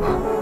了。